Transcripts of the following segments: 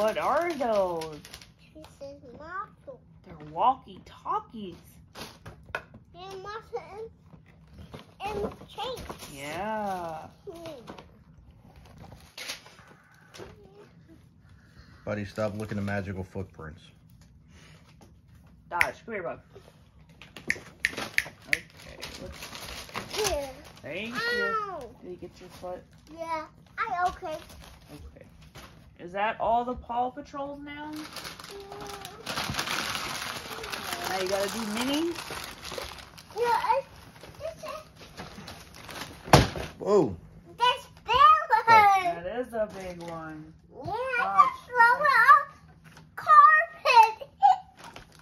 What are those? This is muscle. They're walkie-talkies. And muscle and, and chain. Yeah. Buddy, stop looking at magical footprints. Dodge, come here, bug. Okay, let's, Here. thank you. Did you get your foot? Yeah, I okay. Okay. Is that all the Paw Patrols now? Now you gotta do minis? Yeah, I- this is Whoa. this big one. That is a big one. Yeah, Gosh. throw it on carpet.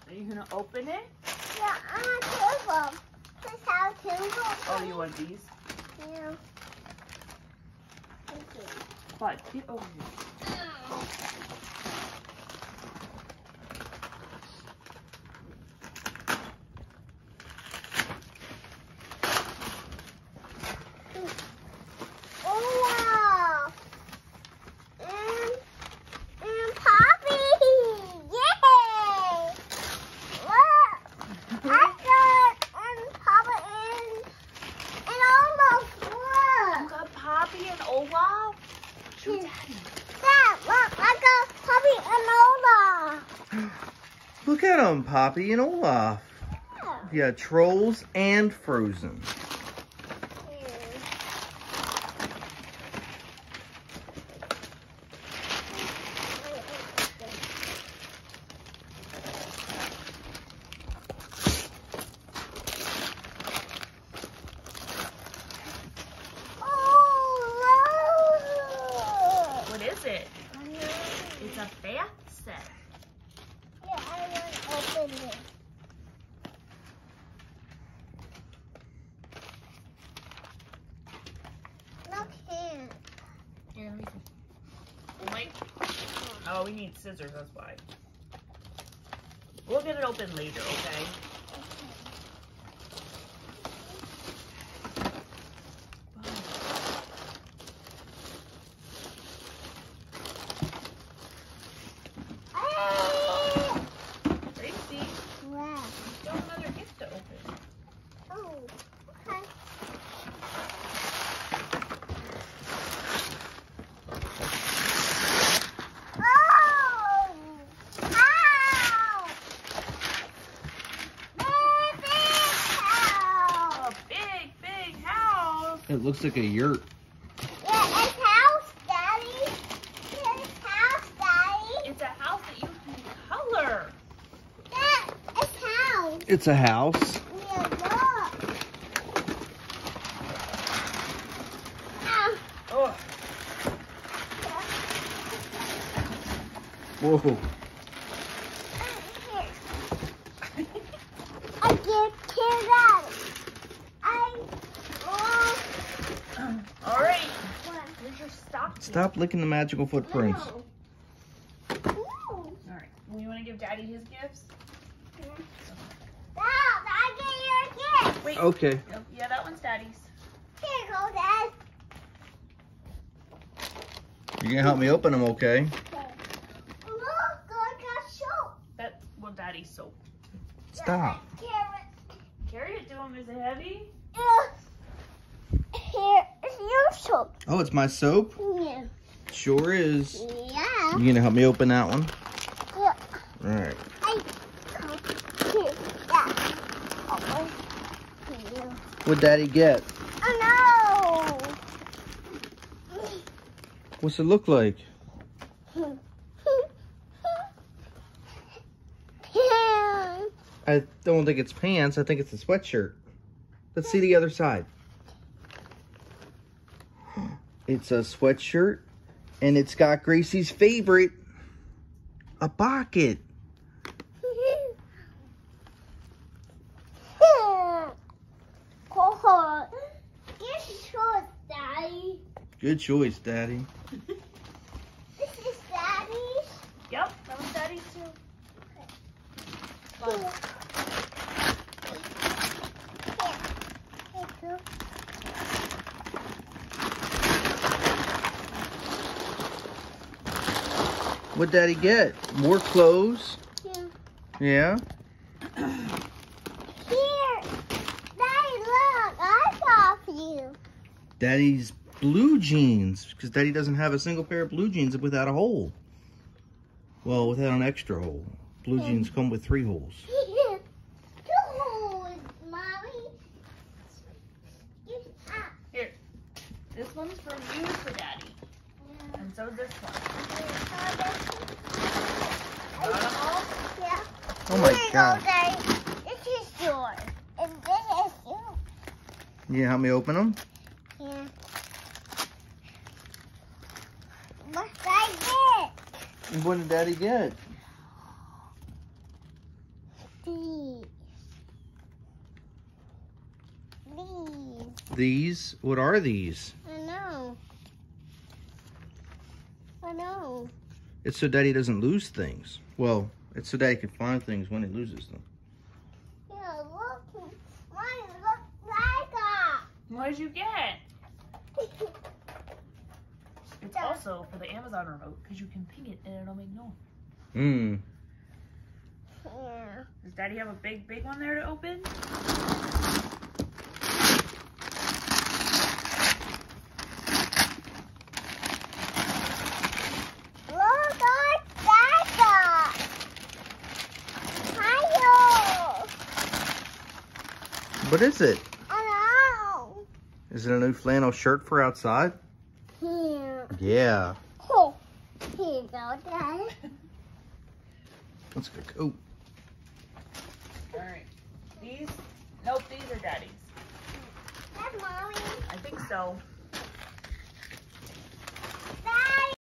Are you gonna open it? yeah, I want two of them. This how two of them. Oh, you want these? Yeah. Thank you. But get over here. Daddy. Dad, look! I got Poppy and Lola! Look at them, Poppy and Olaf. Yeah, trolls and frozen. Oh, What is it? look! It's a bath set. Yeah, I want to open it. No can. Here, let me see. Wait. Oh, we need scissors, that's why. We'll get it open later, okay? Ah! Tracy, Wow. still another gift to open. Oh, okay. Oh! Ow! Baby cow! A big, big house. It looks like a yurt. Yeah, it's house, Daddy. It's house, Daddy. It's a house that you can color. Dad, it's house. It's a house. Yeah, look. Ah, Oh, Whoa. here. I get killed out. I oh, all right. what? Here's your stocking. Stop licking the magical footprints. No. All right. You want to give Daddy his gifts? Dad, I get your gift. Wait. Okay. Yep, Yeah, that one's Daddy's. Here you go, Dad. You're gonna help me open them, okay? Look, I got soap. That well, Daddy's soap. Stop. Carrot. Carry it to him. Is it heavy? Yeah. Your soap. Oh, it's my soap? Yeah. Sure is. Yeah. You gonna help me open that one? Yeah. Alright. I come here. Yeah. Oh. What'd Daddy get? Oh no. What's it look like? I don't think it's pants. I think it's a sweatshirt. Let's see the other side. It's a sweatshirt, and it's got Gracie's favorite, a bucket. Cool. This is yours, Daddy. Good choice, Daddy. This is Daddy's. Yep, that was Daddy's too. Here. Here. Here, go. What'd Daddy get? More clothes? Yeah. Yeah. Here. Daddy, look. I got you. Daddy's blue jeans. Because Daddy doesn't have a single pair of blue jeans without a hole. Well, without an extra hole. Blue jeans come with three holes. Two holes, Mommy. Here. This one's for you for daddy. Yeah. And so this one. Yeah. Got 'em all? Yeah. Oh my Here you god. Go, This is yours. And this is yours. You help me open them? Yeah. What did I get? What did Daddy get? get? These. These. These? What are these? I know. I know. It's so Daddy doesn't lose things. Well, it's so Daddy can find things when he loses them. Yeah, look. Mine looks like a. What'd you get? It's also for the Amazon remote because you can ping it and it'll make noise. Hmm. Yeah. Does daddy have a big, big one there to open? Look at that. Hi, What is it? I know. Is it a new flannel shirt for outside? Here. Yeah. Oh. Here you go, Daddy. Let's go. Oh, Alright. These? Nope, these are daddy's. That's mommy. I think so.